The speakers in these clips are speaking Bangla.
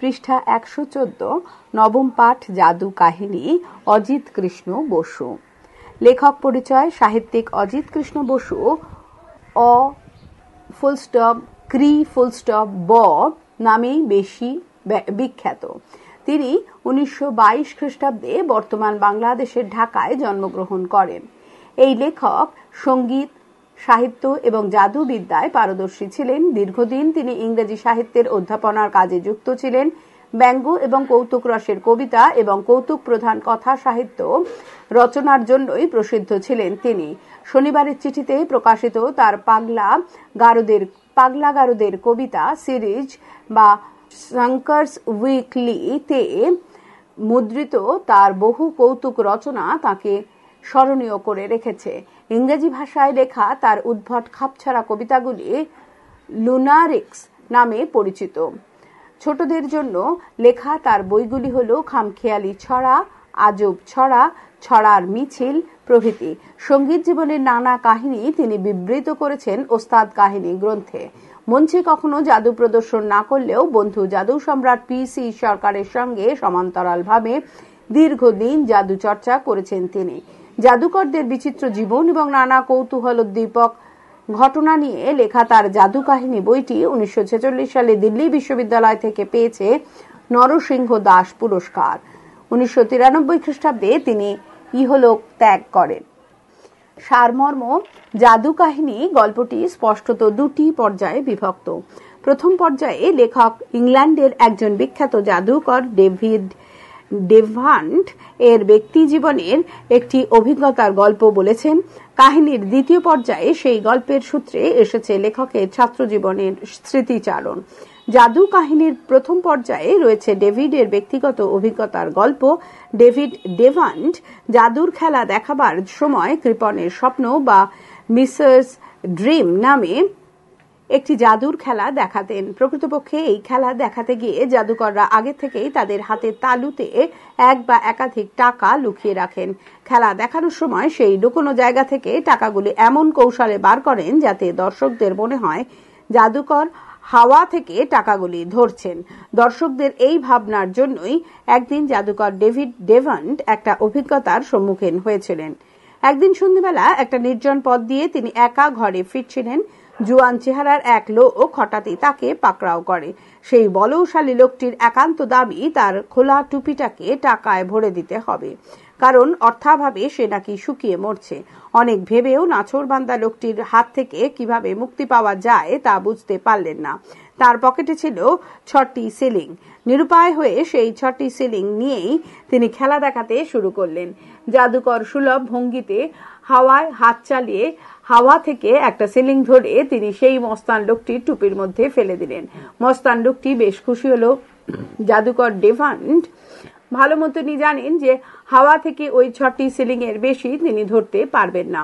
পৃষ্ঠা একশো চোদ্দ, নবম পাঠ, জাদু কাহিনী, অজিত কৃষ্ণ বসু। লেখক পরিচয়, সাহিত্যিক অজিত কৃষ্ণ বসু, অ ফুলস্টপ ক্রি ফুলস্টপ ব, নামেই বেশি বিখ্যাত। তিনি উনিশশো বাইশ খ্রিস্টাব্দে বর্তমান বাংলাদেশের ঢাকায় জন্মগ্রহণ করেন। এই লেখক সংগীত সাহিত্য এবং জাদুবিদ্যায় পারদর্শী ছিলেন। দীর্ঘদিন তিনি ইংরেজি সাহিত্যের অধ্যাপনার কাজে যুক্ত ছিলেন। ব্যঙ্গ এবং কৌতুক রসের কবিতা এবং কৌতুক প্রধান কথা সাহিত্য রচনার জন্যই প্রসিদ্ধ ছিলেন তিনি। শনিবারের চিঠিতে প্রকাশিত তার পাগলা গারদের পাগলা গারদের কবিতা সিরিজ বা শঙ্কর্স উইকলিতে মুদ্রিত তার বহু কৌতুক রচনা তাকে স্মরণীয় করে রেখেছে। ইংরেজি ভাষায় লেখা তার উদ্ভট খাপছাড়া কবিতাগুলি লুনারিক্স নামে পরিচিত। ছোটদের জন্য লেখা তার বইগুলি হল খামখেয়ালি ছড়া, আজব ছড়া, ছড়ার মিছিল, প্রভৃতি। সংগীত জীবনের নানা কাহিনী তিনি বিবৃত করেছেন ওস্তাদ কাহিনী গ্রন্থে। মঞ্চে কখনো জাদু প্রদর্শন না করলেও বন্ধু জাদু সম্রাট পিসি সরকারের সঙ্গে সমান্তরালভাবে দীর্ঘদিন জাদু চর্চা করেছেন তিনি। জাদুকরদের বিচিত্র জীবন এবং নানা কৌতূহলোদ্দীপক ঘটনা নিয়ে লেখা তার জাদু কাহিনী বইটি উনিশশো সালে দিল্লি বিশ্ববিদ্যালয় থেকে পেয়েছে নরসিংহ দাস পুরস্কার। উনিশশো তিরানব্বই খ্রিস্টাব্দে তিনি ইহলোক ত্যাগ করেন। সারমর্ম জাদু কাহিনী গল্পটি স্পষ্টত দুটি পর্যায়ে বিভক্ত। প্রথম পর্যায়ে লেখক ইংল্যান্ডের একজন বিখ্যাত জাদুকর ডেভিড ডেভান্ট এর ব্যক্তি জীবনের একটি অভিজ্ঞতার গল্প বলেছেন। কাহিনীর দ্বিতীয় পর্যায়ে সেই গল্পের সূত্রে এসেছে লেখকের ছাত্র জীবনের স্মৃতিচারণ। জাদু কাহিনীর প্রথম পর্যায়ে রয়েছে ডেভিডের ব্যক্তিগত অভিজ্ঞতার গল্প। ডেভিড ডেভান্ট জাদুর খেলা দেখাবার সময় কৃপনের স্বপ্ন বা মিসার্স ড্রিম নামে একটি জাদুর খেলা দেখাতেন। প্রকৃতপক্ষে এই খেলা দেখাতে গিয়ে জাদুকররা আগে থেকেই তাদের হাতে তালুতে এক বা একাধিক টাকা লুকিয়ে রাখেন। খেলা দেখানোর সময় সেই লুকোনো জায়গা থেকে টাকাগুলি এমন কৌশলে বার করেন যাতে দর্শকদের মনে হয় জাদুকর হাওয়া থেকে টাকাগুলি ধরছেন। দর্শকদের এই ভাবনার জন্যই একদিন জাদুকর ডেভিড ডেভান্ট একটা অভিজ্ঞতার সম্মুখীন হয়েছিলেন। একদিন সন্ধ্যেবেলা একটা নির্জন পথ দিয়ে তিনি একা ঘরে ফিরছিলেন। জুয়ান চেহারার এক লোক হঠাৎই তাকে পাকড়াও করে। সেই বলৌশালী লোকটির একান্ত দাবি তার খোলা টুপিটাকে টাকায় ভরে দিতে হবে। কারণ অর্থাভাবে সে নাকি শুকিয়ে মরছে। অনেক ভেবেও নাছরবান্দা লোকটির হাত থেকে কীভাবে মুক্তি পাওয়া যায় তা বুঝতে পারলেন না। তার পকেটে ছিল ছটি সিলিং। নিরুপায় হয়ে সেই ছটি সিলিং নিয়েই তিনি খেলা দেখাতে শুরু করলেন। জাদুকর সুলভ ভঙ্গিতে হাওয়ায় হাত চালিয়ে হাওয়া থেকে একটা সিলিং ধরে তিনি সেই মস্তান লোকটি টুপির মধ্যে ফেলে দিলেন। মস্তান লোকটি বেশ খুশি হলো। জাদুকর ডেভান্ট ভালো মতনই জানেন যে হাওয়া থেকে ওই ছটি সিলিং এর বেশি তিনি ধরতে পারবেন না।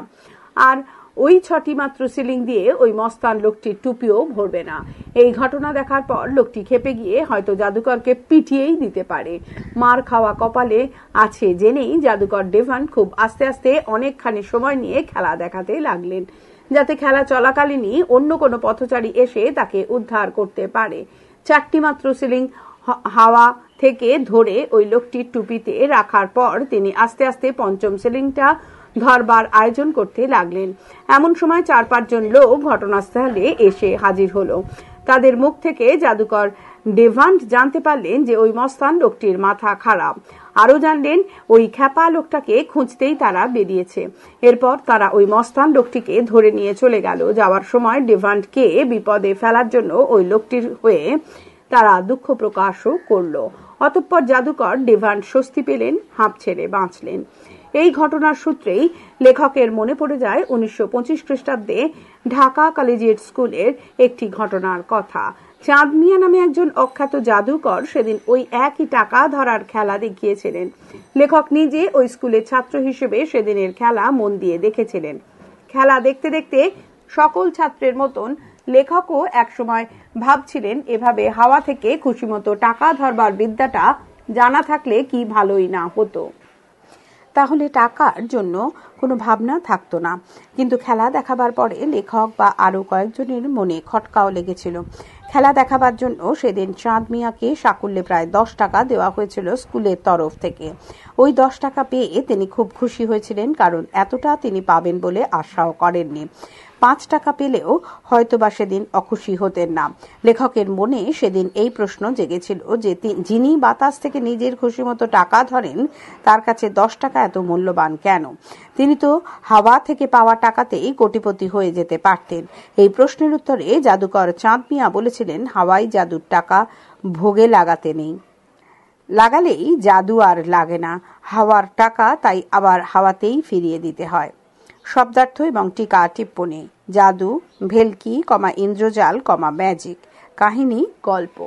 আর ওই ছটি মাত্র সিলিং দিয়ে ওই মস্তান লোকটির টুপিও ভরবে না। এই ঘটনা দেখার পর লোকটি খেপে গিয়ে হয়তো জাদুকরকে পিটিয়েই দিতে পারে। মার খাওয়া কপালে আছে জেনেই জাদুকর ডেভান খুব আস্তে আস্তে অনেকখানি সময় নিয়ে খেলা দেখাতে লাগলেন, যাতে খেলা চলাকালীনই অন্য কোনো পথচারী এসে তাকে উদ্ধার করতে পারে। চারটি মাত্র সিলিং হাওয়া থেকে ধরে ওই লোকটির টুপিতে রাখার পর তিনি আস্তে আস্তে পঞ্চম সিলিংটা ধরবার আয়োজন করতে লাগলেন। এমন সময় চার পাঁচজন লোক ঘটনাস্থলে এসে হাজির হলো। তাদের মুখ থেকে জাদুকর ডেভান্ট জানতে পারলেন যে ওই মস্তান লোকটির মাথা খারাপ। আরও জানলেন, ওই খ্যাপা লোকটাকে খুঁজতেই তারা বেরিয়েছে। এরপর তারা ওই মস্তান লোকটিকে ধরে নিয়ে চলে গেল। যাওয়ার সময় ডেভান্টকে বিপদে ফেলার জন্য ওই লোকটির হয়ে তারা দুঃখ প্রকাশও করল। অতঃপর জাদুকর ডেভান্ট স্বস্তি পেলেন, হাঁপ ছেড়ে বাঁচলেন। এই ঘটনার সূত্রেই লেখকের মনে পড়ে যায় উনিশশো পঁচিশ খ্রিস্টাব্দে ঢাকা কলেজিয়েট স্কুলের একটি ঘটনার কথা। চাঁদ মিয়া নামে একজন অখ্যাত জাদুকর সেদিন ওই একই টাকা ধরার খেলা দেখিয়েছিলেন। লেখক নিজে ওই স্কুলের ছাত্র হিসেবে সেদিনের খেলা মন দিয়ে দেখেছিলেন। খেলা দেখতে দেখতে সকল ছাত্রের মতন লেখকও একসময় ভাবছিলেন, এভাবে হাওয়া থেকে খুশিমতো টাকা ধরবার বিদ্যাটা জানা থাকলে কি ভালোই না হতো? তাহলে টাকার জন্য কোনো ভাবনা থাকতো না। কিন্তু খেলা দেখাবার পরে লেখক বা আরও কয়েকজনের মনে খটকাও লেগেছিল। খেলা দেখাবার জন্য সেদিন চাঁদ মিয়াকে সাকুল্যে প্রায় দশ টাকা দেওয়া হয়েছিল স্কুলের তরফ থেকে। ওই দশ টাকা পেয়ে তিনি খুব খুশি হয়েছিলেন, কারণ এতটা তিনি পাবেন বলে আশাও করেননি। পাঁচ টাকা পেলেও হয়তোবা সেদিন অখুশি হতেন না। লেখকের মনে সেদিন এই প্রশ্ন জেগেছিল যে যিনি বাতাস থেকে নিজের খুশি মতো টাকা ধরেন, তার কাছে দশ টাকা এত মূল্যবান কেন? তিনি তো হাওয়া থেকে পাওয়া টাকাতেই কোটিপতি হয়ে যেতে পারতেন। এই প্রশ্নের উত্তরে জাদুকর চাঁদ মিয়া বলেছিলেন, হাওয়াই জাদুর টাকা ভোগে লাগাতে নেই। লাগালেই জাদু আর লাগে না। হাওয়ার টাকা তাই আবার হাওয়াতেই ফিরিয়ে দিতে হয়। শব্দার্থ এবং টিকা টিপ্পণী জাদু, ভেলকি, কমা ইন্দ্রজাল, কমা ম্যাজিক। কাহিনী, গল্প।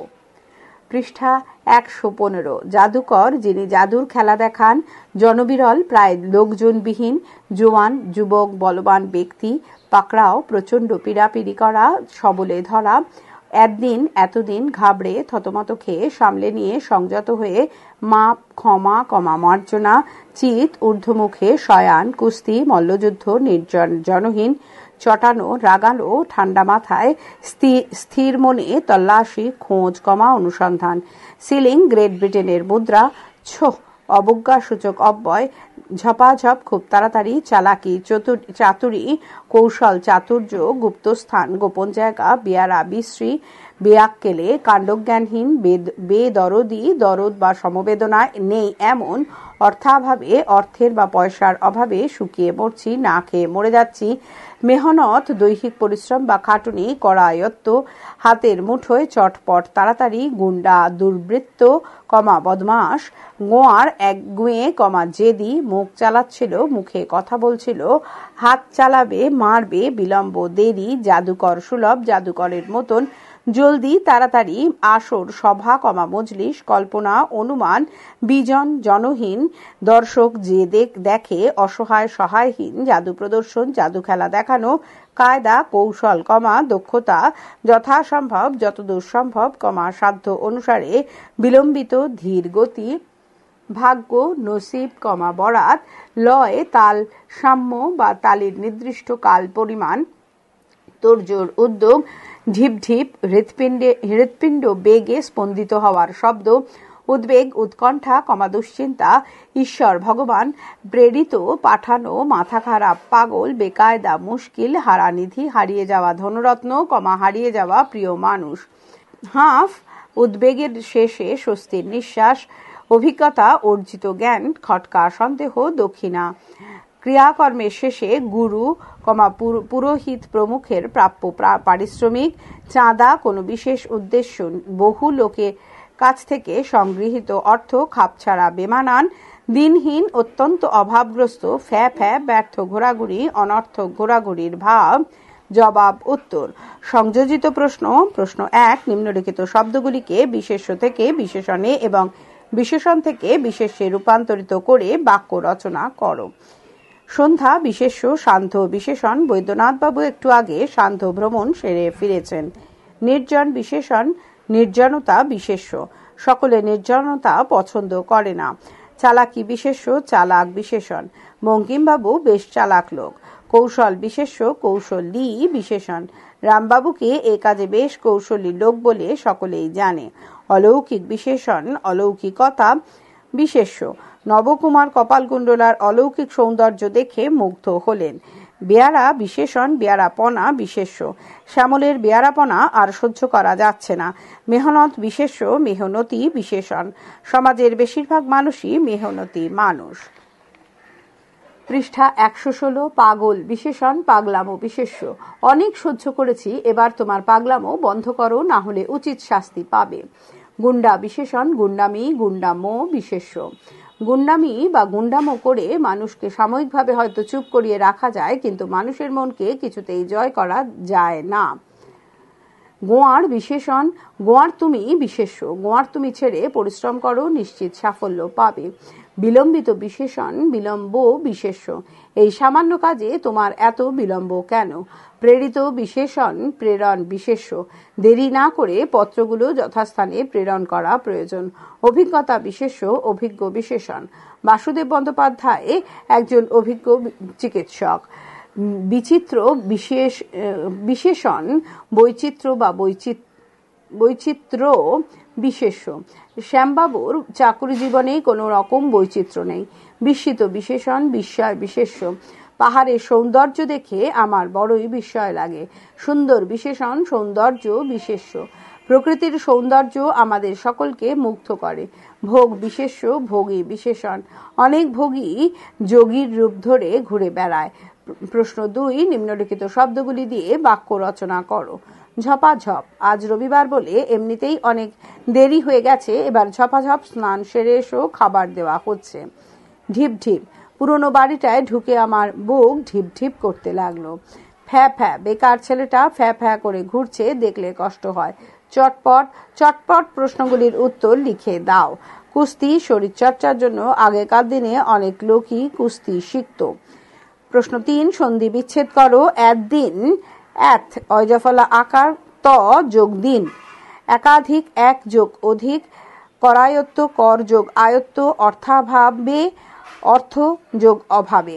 পৃষ্ঠা একশো পনেরো। জাদুকর, যিনি জাদুর খেলা দেখান, জনবিরল, প্রায় লোকজনবিহীন, জোয়ান, যুবক, বলবান ব্যক্তি, পাকড়াও, প্রচণ্ড পিড়াপিড়ি করা, সবলে ধরা একদিন, এতদিন ঘাবড়ে থতমত খেয়ে সামলে নিয়ে সংযত হয়ে মাপ, ক্ষমা, কমা মার্জনা, চিত, ঊর্ধ্বমুখে শয়ান, কুস্তি, মল্লযুদ্ধ, নির্জন, জনহীন, চটানো, রাগালো, ঠান্ডা মাথায় স্থির মনে তল্লাশি, খোঁজ, কমা, অনুসন্ধান, সিলিং, গ্রেট ব্রিটেনের মুদ্রা ছো অবজ্ঞাসূচক অব্যয় ঝপাঝপ খুব তাড়াতাড়ি চালাকি চাতুরী কৌশল চাতুর্য গুপ্তস্থান গোপন জায়গা বিয়ারা বিশ্রী বেয়াক্কেলে কাণ্ডজ্ঞানহীন বেদরদি, দরদ বা সমবেদনা নেই এমন অর্থাভাবে, অর্থের বা পয়সার অভাবে শুকিয়ে মরছি না খেয়ে মরে যাচ্ছি। মেহনত, দৈহিক পরিশ্রম বা খাটুনি কড়ায়ত্ত হাতের মুঠোয় চটপট, তাড়াতাড়ি গুন্ডা, দুর্বৃত্ত, কমা বদমাস গোয়ার এক গুঁয়ে, কমা জেদি, মুখ চালাচ্ছিল, মুখে কথা বলছিল, হাত চালাবে, মারবে, বিলম্ব, দেরি, জাদুকর সুলভ, জাদুকরের মতন জলদি, তাড়াতাড়ি আসর, সভা, কমা মজলিস, কল্পনা, অনুমান, বিজন, জনহীন, দর্শক যে দেখে অসহায়, সহায়হীন, জাদু প্রদর্শন, জাদু খেলা দেখানো, কায়দা, কৌশল, কমা, দক্ষতা, যথাসম্ভব যতদূর সম্ভব, কমা সাধ্য অনুসারে, বিলম্বিত, ধীর গতি, ভাগ্য, নসিব, কমা বরাত, লয়, তাল, সাম্য বা তালির নির্দিষ্ট কাল পরিমাণ তোরজোর উদ্যোগ ঢিপ ঢিপ হৃৎপিণ্ডে, হৃৎপিণ্ড বেগে স্পন্দিত হওয়ার শব্দ, উদ্বেগ, উৎকণ্ঠা কমা দুশ্চিন্তা ঈশ্বর ভগবান, প্রেরিত, পাঠানো, মাথা খারাপ, পাগল, বেকায়দা, মুশকিল, হারানিধি, হারিয়ে যাওয়া ধনরত্ন, কমা হারিয়ে যাওয়া প্রিয় মানুষ। হাফ, উদ্বেগের শেষে স্বস্তির নিঃশ্বাস, অভিজ্ঞতা, অর্জিত জ্ঞান, খটকা, সন্দেহ, দক্ষিণা। ক্রিয়াকর্মের শেষে গুরু, কমা পুরোহিত প্রমুখের প্রাপ্য পারিশ্রমিক, চাঁদা, কোনো বিশেষ উদ্দেশ্য, বহু লোকের কাছ থেকে সংগৃহীত অর্থ খাপছাড়া বেমানান, দিনহীন, অত্যন্ত অভাবগ্রস্ত, ফ্যা ফ্যা, ব্যর্থ ঘোরাঘুরি অনর্থক ঘোরাঘুরির ভাব, জবাব উত্তর। সংযোজিত প্রশ্ন প্রশ্ন এক, নিম্নলিখিত শব্দগুলিকে বিশেষ্য থেকে বিশেষণে এবং বিশেষণ থেকে বিশেষে রূপান্তরিত করে বাক্য রচনা করো। সন্ধ্যা বিশেষ্য শান্ত বিশেষণ। বৈদ্যনাথবাবু একটু আগে শান্ত ভ্রমণ সেরে ফিরেছেন। নির্জন বিশেষণ, নির্জনতা বিশেষ্য। সকলে নির্জনতা পছন্দ করে না। চালাকি বিশেষ্য, চালাক বিশেষণ। বঙ্কিমবাবু বেশ চালাক লোক। কৌশল বিশেষ্য, কৌশলী বিশেষণ। রামবাবুকে এ কাজে বেশ কৌশলী লোক বলে সকলেই জানে। অলৌকিক বিশেষণ, অলৌকিকতা বিশেষ্য। নবকুমার কপালকুণ্ডলার অলৌকিক সৌন্দর্য দেখে মুগ্ধ হলেন। বেয়ারা বিশেষণ, বেয়ারাপনা বিশেষ্য। শ্যামলের বেয়ারাপনা আর সহ্য করা যাচ্ছে না। মেহনত বিশেষ্য, মেহনতি বিশেষণ। সমাজের বেশিরভাগ মানুষই মেহনতি মানুষ। পৃষ্ঠা একশো ষোলো, পাগল বিশেষণ, পাগলামো বিশেষ্য। অনেক সহ্য করেছি, এবার তোমার পাগলামো বন্ধ করো, না হলে উচিত শাস্তি পাবে। গুন্ডা বিশেষণ, গুন্ডামি, গুন্ডামো বিশেষ্য। গুন্ডামি বা গুন্ডামো করে মানুষকে সাময়িকভাবে হয়তো চুপ করিয়ে রাখা যায়, কিন্তু মানুষের মনকে কিছুতেই জয় করা যায় না। গোয়ার বিশেষণ, গোয়ার তুমি বিশেষ্য, গোয়ার তুমি ছেড়ে পরিশ্রম করো, নিশ্চিত সাফল্য পাবে। বিলম্বিত বিশেষণ, বিলম্ব বিশেষ্য এই সামান্য কাজে তোমার এত বিলম্ব কেন? প্রেরিত বিশেষণ, প্রেরণ বিশেষ্য। দেরি না করে পত্রগুলো যথাস্থানে প্রেরণ করা প্রয়োজন। অভিজ্ঞতা বিশেষ্য, অভিজ্ঞ বিশেষণ। বাসুদেব বন্দ্যোপাধ্যায় একজন অভিজ্ঞ চিকিৎসক। বিচিত্র বিশেষ, বিশেষণ, বৈচিত্র্য বা বৈচিত্র বৈচিত্র্য বিশেষ্য। শ্যামবাবুর চাকরি জীবনে কোনো রকম বৈচিত্র্য নেই। বিস্মিত, বিশেষণ, বিস্ময়, বিশেষ্য। পাহাড়ের সৌন্দর্য দেখে আমার বড়ই বিস্ময় লাগে। সুন্দর, বিশেষণ, সৌন্দর্য, বিশেষ্য। প্রকৃতির সৌন্দর্য আমাদের সকলকে মুগ্ধ করে। ভোগ, বিশেষ্য, ভোগী, বিশেষণ। অনেক ভোগী যোগীর রূপ ধরে ঘুরে বেড়ায়। প্রশ্ন দুই, নিম্নলিখিত শব্দগুলি দিয়ে বাক্য রচনা করো। ঝপাঝপ, আজ রবিবার বলে এমনিতেই অনেক দেরি হয়ে গেছে, এবার ঝপাঝপ, স্নান সেরে এসো, খাবার দেওয়া হচ্ছে। ঢিপ ঢিপ। পুরনো বাড়িটায় ঢুকে আমার বুক ঢিপ ঢিপ করতে লাগল। ফ্যা ফ্যা, বেকার ছেলেটা ফ্যা ফ্যা করে ঘুরছে, দেখলে কষ্ট হয়। চটপট চটপট প্রশ্নগুলির উত্তর লিখে দাও। কুস্তি, শরীরচর্চার জন্য আগেকার দিনে অনেক লোকই কুস্তি শিখত। প্রশ্ন তিন, সন্ধি বিচ্ছেদ করো। একদিন এথ অজফলা আকার, ত, যোগ দিন। একাধিক, এক যোগ অধিক, করায়ত্ত, কর যোগ আয়ত্ত, অর্থাভাবে অর্থ যোগ অভাবে।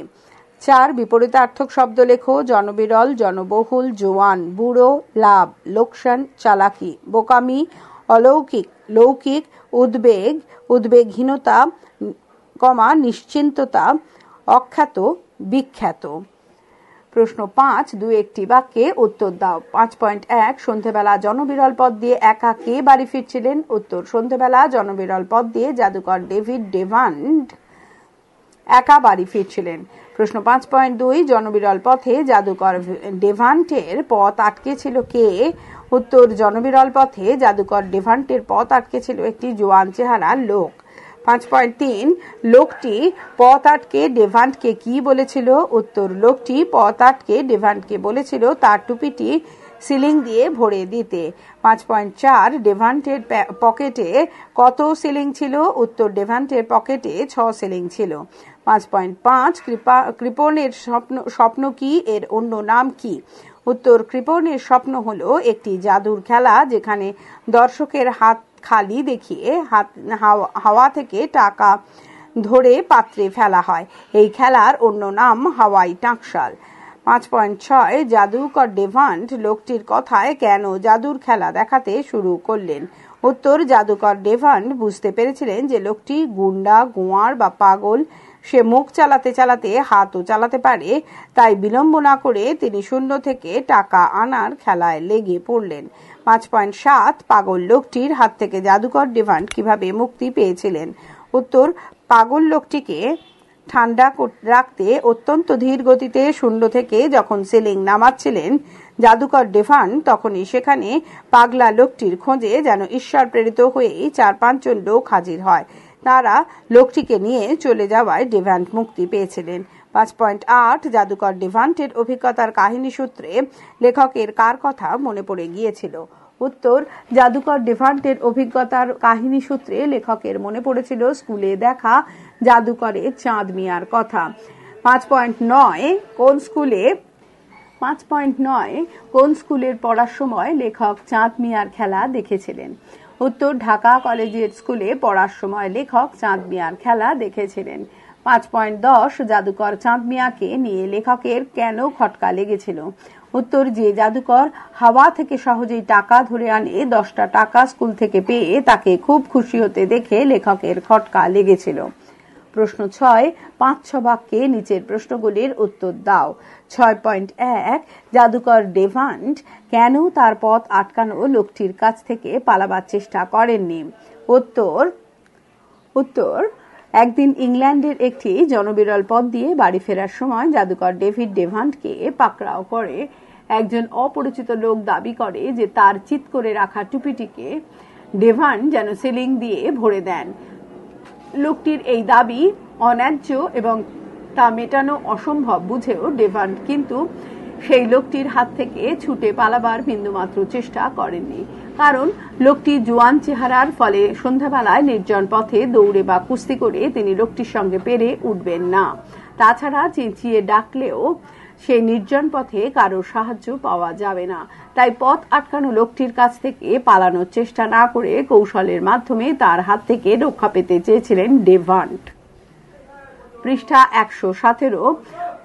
চার, বিপরীতার্থক শব্দ লেখো, জনবিরল, জনবহুল, জোয়ান, বুড়ো, লাভ, লোকসান, চালাকি, বোকামি, অলৌকিক, লৌকিক, উদ্বেগ, উদ্বেগহীনতা, কমা, নিশ্চিন্ততা, অখ্যাত, বিখ্যাত। প্রশ্ন পাঁচ দু একটি বাক্যে উত্তর দাও। পাঁচ পয়েন্ট এক, সন্ধেবেলা জনবিরল পদ দিয়ে একা কে বাড়ি ফিরছিলেন? উত্তর, সন্ধেবেলা জনবিরল পদ দিয়ে জাদুকর ডেভিড ডেভান্ড একা বাড়ি ফিরছিলেন। প্রশ্ন পাঁচ পয়েন্ট দুই, জনবিরল পথে জাদুকর ডেভান্টের পথ আটকে ছিল কে? উত্তর, জনবিরল পথে জাদুকর ডেভান্টের পথ আটকে ছিল একটি জোয়ান চেহারা লোক। পাঁচ পয়েন্ট তিন, লোকটি পথ আটকে ডেভান্টকে কি বলেছিল? উত্তর, লোকটি পথ আটকে ডেভান্টকে বলেছিল, তার টুপিটি সিলিং দিয়ে ভরে দিতে। পাঁচ পয়েন্ট চার ডেভান্টের পকেটে কত সিলিং ছিল? উত্তর, ডেভান্টের পকেটে ছ সিলিং ছিল। পাঁচ পয়েন্ট পাঁচ কৃপা কৃপণের স্বপ্ন স্বপ্ন কি? এর অন্য নাম কি? উত্তর, কৃপণের স্বপ্ন হলো একটি জাদুর খেলা যেখানে দর্শকের হাত খালি দেখিয়ে হাত হাওয়া থেকে টাকা ধরে পাত্রে ফেলা হয়। এই খেলার অন্য নাম হাওয়াই টাকশাল। পাঁচ পয়েন্ট ছয়, জাদুকর ডেভান্ট লোকটির কথায় কেন জাদুর খেলা দেখাতে শুরু করলেন? উত্তর, জাদুকর ডেভান্ট বুঝতে পেরেছিলেন যে লোকটি গুন্ডা গোয়ার বা পাগল। সে মুখ চালাতে চালাতে, হাতও চালাতে পারে, তাই বিলম্ব না করে তিনি শূন্য থেকে টাকা আনার খেলায় লেগে পড়লেন। পাঁচ পয়েন্ট সাত, পাগল লোকটির হাত থেকে জাদুকর ডিভান্ড কীভাবে মুক্তি পেয়েছিলেন? উত্তর, পাগল লোকটিকে ঠান্ডা রাখতে অত্যন্ত ধীর গতিতে শূন্য থেকে যখন সেলিং নামাচ্ছিলেন জাদুকর ডেভান তখনই সেখানে পাগলা লোকটির খোঁজে যেন ঈশ্বর প্রেরিত হয়েই চার পাঁচজন লোক হাজির হয়। তারা লোকটিকে নিয়ে চলে যাওয়ায় ডেভান্ট মুক্তি পেয়েছিলেন। পাঁচ পয়েন্ট আট, জাদুকর ডেভান্টের অভিজ্ঞতার কাহিনী সূত্রে লেখকের কার কথা মনে পড়ে গিয়েছিল। উত্তর, জাদুকর ডেভান্টের অভিজ্ঞতার কাহিনী সূত্রে লেখকের মনে পড়েছিল স্কুলে দেখা জাদুকরের চাঁদ মিয়ার কথা। পাঁচ পয়েন্ট নয়, কোন স্কুলে পাঁচ পয়েন্ট নয়, কোন স্কুলের পড়ার সময় লেখক চাঁদ মিয়ার খেলা দেখেছিলেন? উত্তর, ঢাকা কলেজের স্কুলে পড়ার সময় লেখক চাঁদ মিয়ার খেলা দেখেছিলেন। পাঁচ পয়েন্ট দশ, জাদুকর চাঁদ মিয়াকে নিয়ে লেখকের কেন খটকা লেগেছিল? উত্তর যে জাদুকর হাওয়া থেকে সহজেই টাকা ধরে আনে, দশটা টাকা স্কুল থেকে পেয়ে তাকে খুব খুশি হতে দেখে লেখকের খটকা লেগেছিল। প্রশ্ন ছয়, পাঁচ ছ বাক্যে নিচের প্রশ্নগুলির উত্তর দাও। ছয় পয়েন্ট এক, জাদুকর ডেভান্ট কেন তার পথ আটকানো লোকটির কাছ থেকে পালাবার চেষ্টা করেননি? উত্তর উত্তর একদিন ইংল্যান্ডের একটি জনবিরল পথ দিয়ে বাড়ি ফেরার সময় জাদুকর ডেভিড ডেভান্টকে পাকড়াও করে একজন অপরিচিত লোক দাবি করে যে তার চিত করে রাখা টুপিটিকে ডেভান যেন সিলিং দিয়ে ভরে দেন। লোকটির এই দাবি অন্যায্য এবং তা মেটানো অসম্ভব বুঝেও ডেভান্ট কিন্তু সেই লোকটির হাত থেকে ছুটে পালাবার বিন্দুমাত্র চেষ্টা করেননি। কারণ লোকটি জোয়ান চেহারার ফলে সন্ধ্যাবেলায় নির্জন পথে দৌড়ে বা কুস্তি করে তিনি লোকটির সঙ্গে পেরে উঠবেন না। তাছাড়া চেঁচিয়ে ডাকলেও সেই নির্জন পথে কারোর সাহায্য পাওয়া যাবে না। তাই পথ আটকানো লোকটির কাছ থেকে পালানোর চেষ্টা না করে কৌশলের মাধ্যমে তার হাত থেকে রক্ষা পেতে চেয়েছিলেন ডেভান্ট। পৃষ্ঠা একশো সতেরো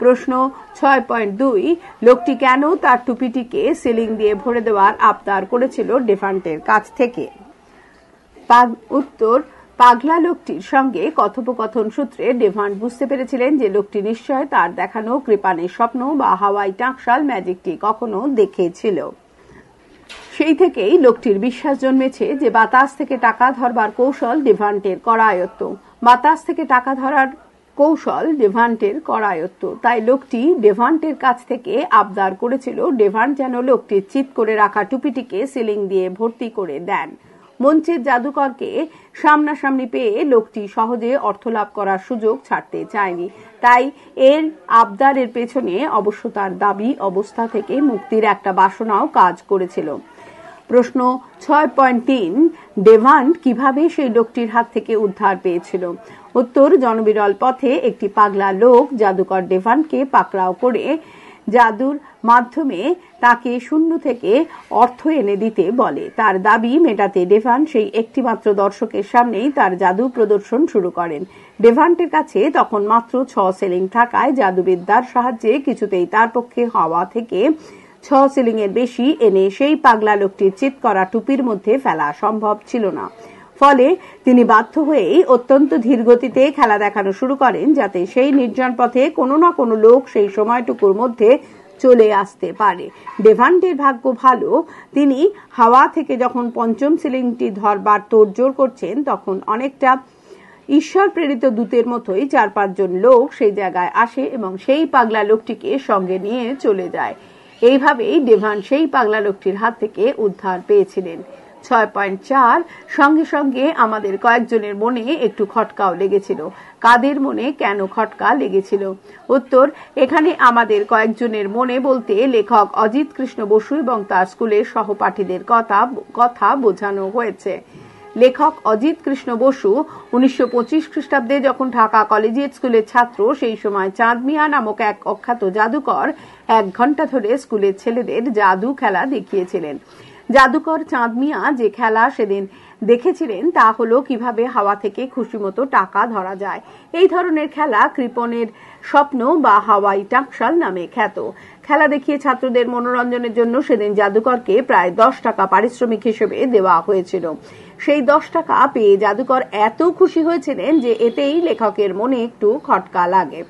প্রশ্ন ছয় পয়েন্ট দুই, লোকটি কেন তার টুপিটিকে সিলিং দিয়ে ভরে দেওয়ার আবদার করেছিল ডেভান্টের কাছ থেকে? উত্তর, পাগলা লোকটির সঙ্গে কথোপকথন সূত্রে ডেভান্ট বুঝতে পেরেছিলেন যে লোকটি নিশ্চয় তার দেখানো কৃপানের স্বপ্ন বা হাওয়াই টাকশাল ম্যাজিকটি কখনো দেখেছিল। সেই থেকেই লোকটির বিশ্বাস জন্মেছে যে বাতাস থেকে টাকা ধরবার কৌশল ডেভান্টের করায়ত্ত। বাতাস থেকে টাকা ধরার কৌশল ডেভান্টের করায়ত্ত। তাই লোকটি ডেভান্টের কাছ থেকে আবদার করেছিল, ডেভান্ট যেন লোকটির চিত করে রাখা টুপিটিকে সিলিং দিয়ে ভর্তি করে দেন। মঞ্চের জাদুকরকে সামনাসামনি পেয়ে লোকটি সহজে অর্থ লাভ করার সুযোগ ছাড়তে চায়নি। তাই এর আবদারের পেছনে অবশ্য তার দাবি, অবস্থা থেকে মুক্তির একটা বাসনাও কাজ করেছিল। প্রশ্ন ছয় পয়েন্ট তিন ডেভান্ট কীভাবে সেই লোকটির হাত থেকে উদ্ধার পেয়েছিল? উত্তর, জনবিরল পথে একটি পাগলা লোক জাদুকর ডেভানকে পাকড়াও করে জাদুর মাধ্যমে তাকে শূন্য থেকে অর্থ এনে দিতে বলে। তার দাবি, মেটাতে ডেভান সেই একটিমাত্র দর্শকের সামনেই তার জাদু প্রদর্শন শুরু করেন। ডেভান্টের কাছে তখন মাত্র ছ সেলিং থাকায় জাদুবিদ্যার সাহায্যে কিছুতেই তার পক্ষে হওয়া থেকে ছ সিলিং এর বেশি এনে সেই পাগলা লোকটির চিত করা টুপির মধ্যে ফেলা সম্ভব ছিল না। ফলে তিনি বাধ্য হয়েই অত্যন্ত ধীর গতিতে খেলা দেখানো শুরু করেন যাতে সেই নির্জন পথে কোনো না কোনো লোক সেই সময়টুকুর মধ্যে চলে আসতে পারে। ডেভান্টের ভাগ্য ভালো, তিনি হাওয়া থেকে যখন পঞ্চম সিলিংটি ধরবার তোড়জোড় করছেন, তখন অনেকটা ঈশ্বর প্রেরিত দূতের মতোই চার পাঁচজন লোক সেই জায়গায় আসে এবং সেই পাগলা লোকটিকে সঙ্গে নিয়ে চলে যায়। এইভাবেই ডেভান সেই পাগলা লোকটির হাত থেকে উদ্ধার পেয়েছিলেন। ছয় পয়েন্ট চার, সঙ্গে সঙ্গে আমাদের কয়েকজনের মনে একটু খটকাও লেগেছিল। কাদের মনে কেন খটকা লেগেছিল? উত্তর, এখানে আমাদের কয়েকজনের মনে বলতে লেখক অজিত কৃষ্ণ বসু এবং তার স্কুলের সহপাঠীদের কথা কথা বোঝানো হয়েছে। লেখক অজিত কৃষ্ণ বসু উনিশশো পঁচিশ খ্রিস্টাব্দে যখন ঢাকা কলেজিয়েট স্কুলের ছাত্র, সেই সময় চাঁদ মিয়া নামক এক অখ্যাত জাদুকর এক ঘণ্টা ধরে স্কুলের ছেলেদের জাদু খেলা দেখিয়েছিলেন। জাদুকর চাঁদ মিয়া যে খেলা সেদিন দেখেছিলেন তা হলো কীভাবে হাওয়া থেকে খুশি মতো টাকা ধরা যায়। এই ধরনের খেলা কৃপনের স্বপ্ন বা হাওয়াই টাকশাল নামে খ্যাত। খেলা দেখিয়ে ছাত্রদের মনোরঞ্জনের জন্য সেদিন জাদুকরকে প্রায় দশ টাকা পারিশ্রমিক হিসেবে দেওয়া হয়েছিল। সেই দশ টাকা পেয়ে জাদুকর এত খুশি হয়েছিলেন যে এতেই লেখকের মনে একটু খটকা লাগে।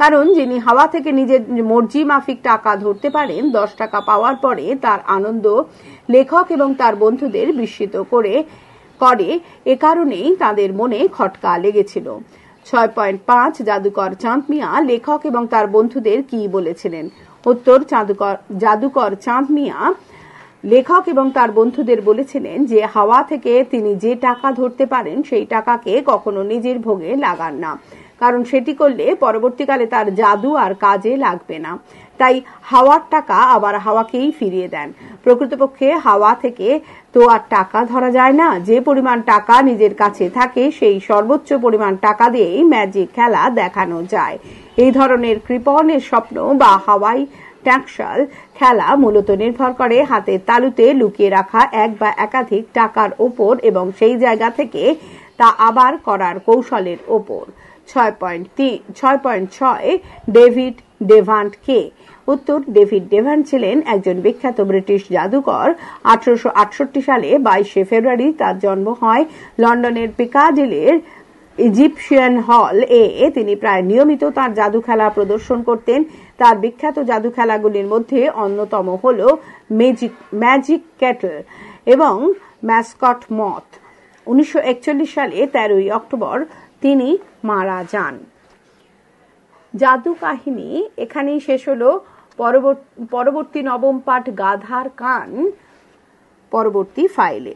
কারণ যিনি হাওয়া থেকে নিজের মর্জি মাফিক টাকা ধরতে পারেন, দশ টাকা পাওয়ার পরে তার আনন্দ লেখক এবং তার বন্ধুদের বিস্মিত করে করে, এ কারণেই তাদের মনে খটকা লেগেছিল। ছয় পয়েন্ট পাঁচ, জাদুকর চাঁদ মিয়া লেখক এবং তার বন্ধুদের কি বলেছিলেন? উত্তর, জাদুকর জাদুকর চাঁদ মিয়া লেখক এবং তার বন্ধুদের বলেছিলেন যে, হাওয়া থেকে তিনি যে টাকা ধরতে পারেন, সেই টাকাকে কখনো নিজের ভোগে লাগান না। কারণ সেটি করলে পরবর্তীকালে তার জাদু আর কাজে লাগবে না। তাই হাওয়ার টাকা আবার হাওয়াকেই ফিরিয়ে দেন। প্রকৃতপক্ষে হাওয়া থেকে তো আর টাকা ধরা যায় না। যে পরিমাণ টাকা নিজের কাছে থাকে, সেই সর্বোচ্চ পরিমাণ টাকা দিয়েই ম্যাজিক খেলা দেখানো যায়। এই ধরনের কৃপণের স্বপ্ন বা হাওয়াই ট্যাক্সাল খেলা মূলত নির্ভর করে হাতের তালুতে লুকিয়ে রাখা এক বা একাধিক টাকার ওপর এবং সেই জায়গা থেকে তা আবার করার কৌশলের ওপর। ছয় পয়েন্ট ছয় পয়েন্ট ছয় ডেভিড ডেভান্ট কে উত্তর, ডেভিড ডেভান্ট ছিলেন একজন বিখ্যাত ব্রিটিশ জাদুকর। আঠারোশো আটষট্টি সালে বাইশে ফেব্রুয়ারি তার জন্ম হয় লন্ডনের পিকাডিলের ইজিপশিয়ান হল এ। তিনি প্রায় নিয়মিত তার জাদু খেলা প্রদর্শন করতেন। তার বিখ্যাত জাদু খেলাগুলির মধ্যে অন্যতম হল ম্যাজিক ম্যাজিক ক্যাটল এবং ম্যাসকট মথ। উনিশশো সালে তেরোই অক্টোবর তিনি মারা যান। জাদু কাহিনী এখানেই শেষ হলো। পরবর্তী নবম পাঠ গাধার কান, পরবর্তী ফাইলে।